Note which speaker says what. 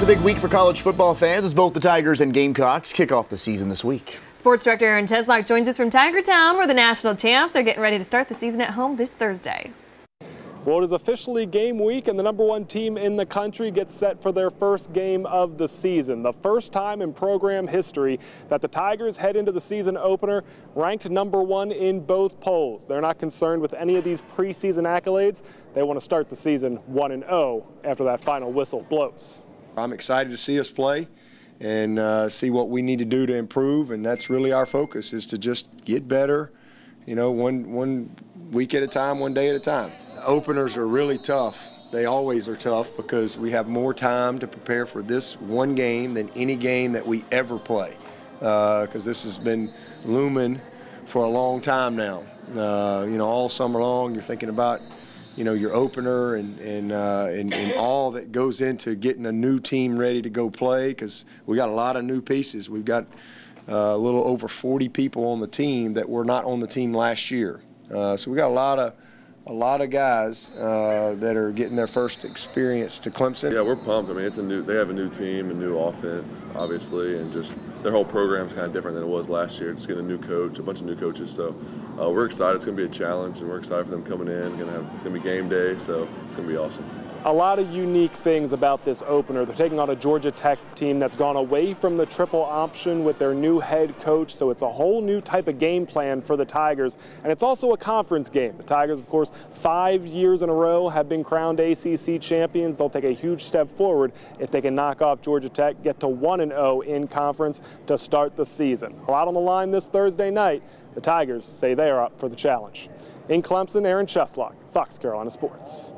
Speaker 1: it's a big week for college football fans as both the Tigers and Gamecocks kick off the season this week.
Speaker 2: Sports director Aaron Cheslock joins us from Tiger Town, where the national champs are getting ready to start the season at home this Thursday.
Speaker 3: Well, it is officially game week, and the number one team in the country gets set for their first game of the season. The first time in program history that the Tigers head into the season opener ranked number one in both polls. They're not concerned with any of these preseason accolades. They want to start the season 1 and 0 after that final whistle blows.
Speaker 4: I'm excited to see us play and uh, see what we need to do to improve, and that's really our focus is to just get better, you know, one one week at a time, one day at a time. Openers are really tough. They always are tough because we have more time to prepare for this one game than any game that we ever play. Because uh, this has been looming for a long time now. Uh, you know, all summer long, you're thinking about, you know, your opener and and, uh, and, and all that goes into getting a new team ready to go play. Because we got a lot of new pieces. We've got uh, a little over 40 people on the team that were not on the team last year. Uh, so we got a lot of a lot of guys uh, that are getting their first experience to Clemson.
Speaker 5: Yeah, we're pumped. I mean, it's a new. They have a new team, a new offense, obviously, and just their whole program is kind of different than it was last year. Just getting a new coach, a bunch of new coaches. So uh, we're excited. It's going to be a challenge, and we're excited for them coming in. Gonna have, it's going to be game day, so it's going to be awesome
Speaker 3: a lot of unique things about this opener. They're taking on a Georgia Tech team that's gone away from the triple option with their new head coach, so it's a whole new type of game plan for the Tigers. And it's also a conference game. The Tigers, of course, five years in a row have been crowned ACC champions. They'll take a huge step forward if they can knock off Georgia Tech, get to 1-0 in conference to start the season. A lot on the line this Thursday night. The Tigers say they are up for the challenge. In Clemson, Aaron Cheslock, Fox Carolina Sports.